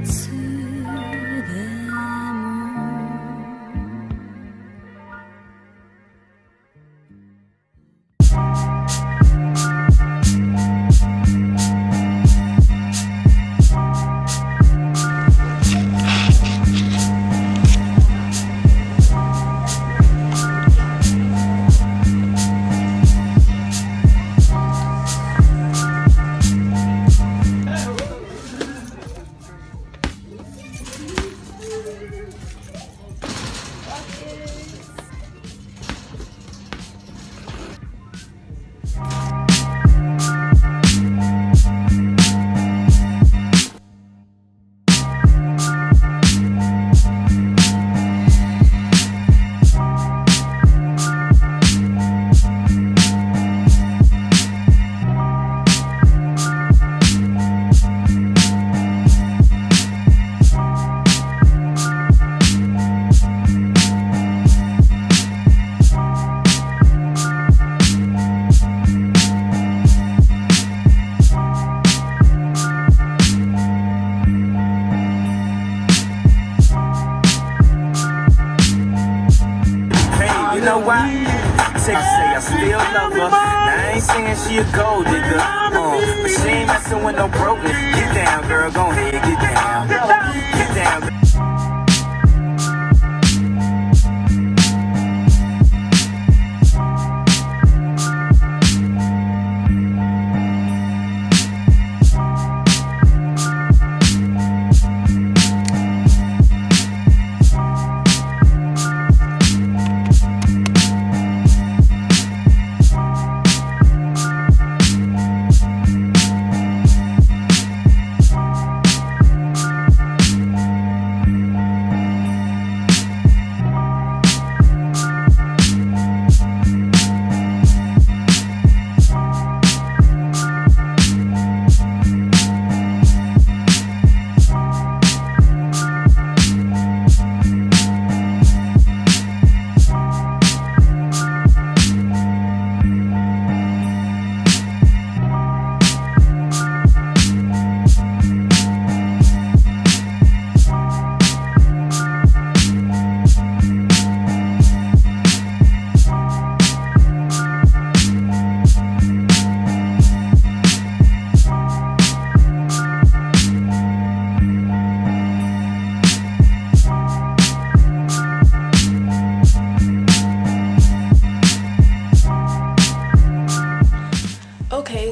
lights. know why? Check say I still love her. Now I ain't saying she a gold digger, uh, but she ain't messing with no broken. Get down, girl, go ahead, get down.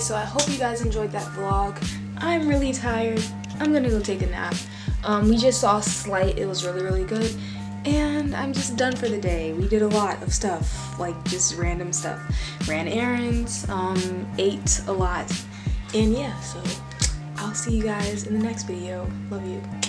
So I hope you guys enjoyed that vlog. I'm really tired. I'm gonna go take a nap. Um, we just saw Slight. It was really, really good. And I'm just done for the day. We did a lot of stuff, like just random stuff. Ran errands, um, ate a lot. And yeah, so I'll see you guys in the next video. Love you.